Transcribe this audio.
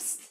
collapsed